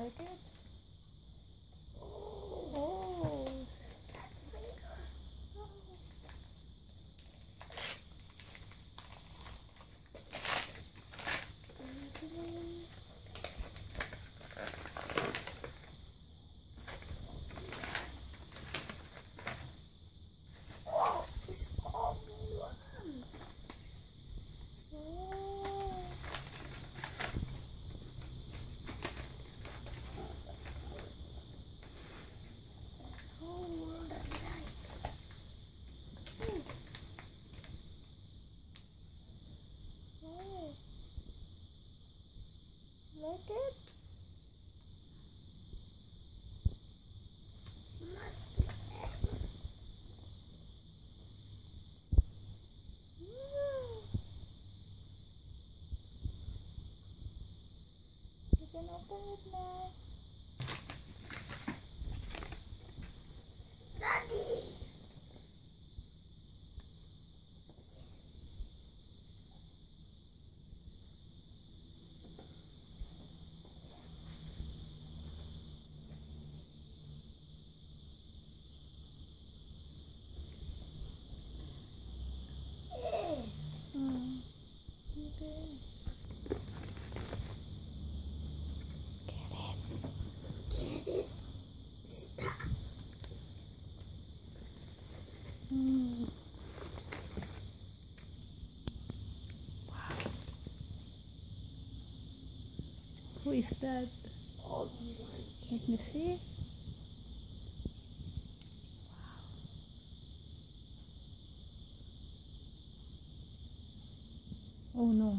like it? Oh. Oh, it's Obi-Wan. Oh. Oh, right. Oh. Like it? You can open it now. Who is that? Oh, Obi-Wan. Let me see. Oh no.